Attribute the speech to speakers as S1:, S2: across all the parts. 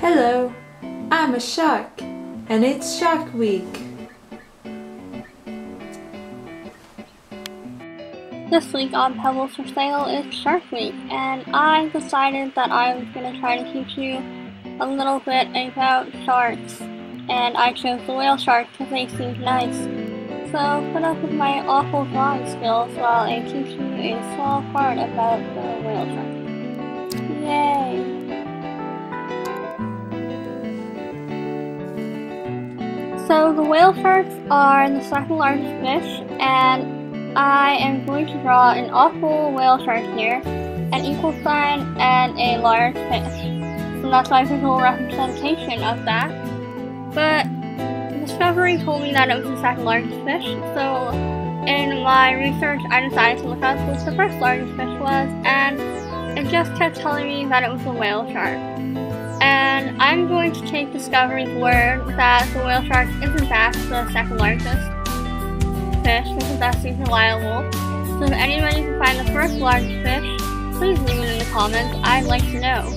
S1: Hello, I'm a shark, and it's Shark Week.
S2: This week on Pebbles for Sale is Shark Week, and I decided that I was going to try to teach you a little bit about sharks. And I chose the whale shark because they seemed nice. So put up with my awful drawing skills while I teach you a small part about the whale shark. Yay! So the whale sharks are the second largest fish, and I am going to draw an awful whale shark here, an equal sign, and a large fish. So that's my visual representation of that. But Discovery told me that it was the second largest fish, so in my research I decided to look up what the first largest fish was, and it just kept telling me that it was a whale shark. And I'm going to take Discovery's word that the whale shark is in fact the second largest fish because that seems reliable. So if anybody can find the first largest fish, please leave it in the comments. I'd like to know.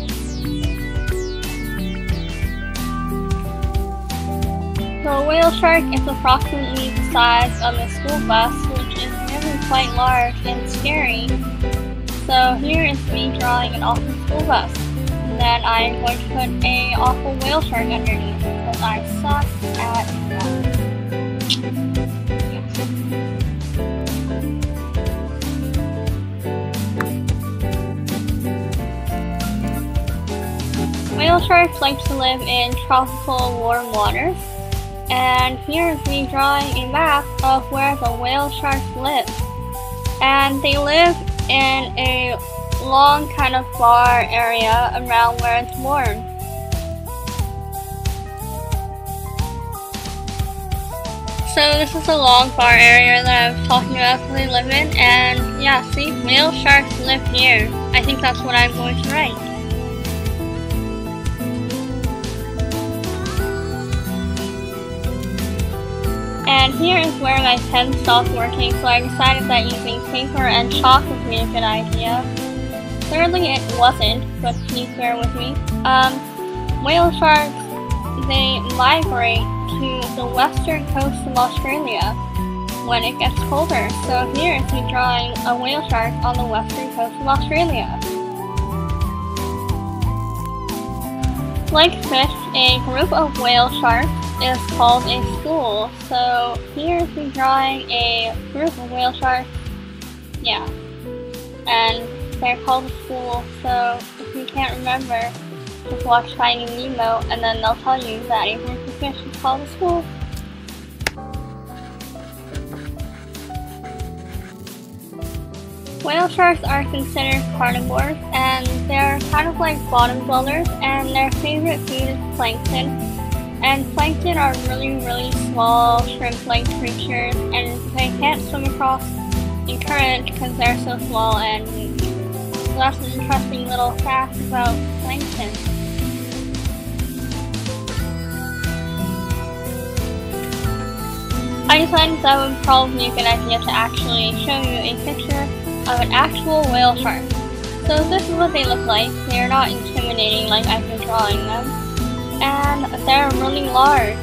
S2: The whale shark is approximately the size of a school bus, which is really quite large and scary. So here is me drawing an awful school bus then I'm going to put a awful whale shark underneath because I suck at that. Whale sharks like to live in tropical warm waters. And here is me drawing a map of where the whale sharks live. And they live in a long kind of far area around where it's warm. So this is a long far area that I was talking about they live in and yeah, see, male sharks live here. I think that's what I'm going to write. And here is where my pen stopped working, so I decided that using paper and chalk would be a good idea. Clearly it wasn't, but please bear with me. Um, whale sharks, they migrate to the western coast of Australia when it gets colder. So here is me drawing a whale shark on the western coast of Australia. Like fish, a group of whale sharks is called a school. So here is me drawing a group of whale sharks. Yeah. And they're called a school, so if you can't remember, just watch Finding Nemo and then they'll tell you that a group of fish is called a school. Whale sharks are considered carnivores and they're kind of like bottom dwellers and their favorite food is plankton. And plankton are really, really small shrimp-like creatures and they can't swim across the current because they're so small and so that's an interesting little fact about plankton. I decided that would probably be a good idea to actually show you a picture of an actual whale shark. So this is what they look like. They are not intimidating like I've been drawing them. And they're really large.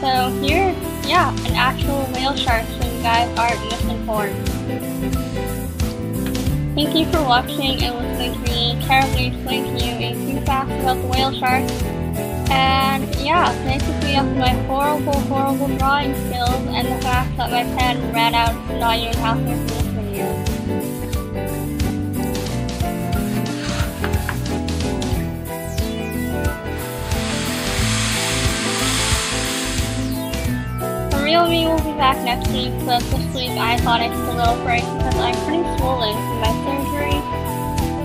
S2: So here, yeah, an actual whale shark so you guys aren't misinformed. Thank you for watching and listening to me terribly explain to you a few facts about the whale shark. And yeah, thanks to me up my horrible, horrible drawing skills and the fact that my pen ran out not even halfway through this video. Me will be back next week, but this week I thought I'd take a little break because I'm pretty swollen from my surgery.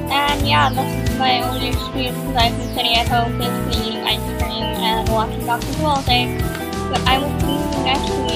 S2: And yeah, this is my only excuse because I've been sitting at home basically eating ice cream and watching Doctor Who all day. But I will see you next week.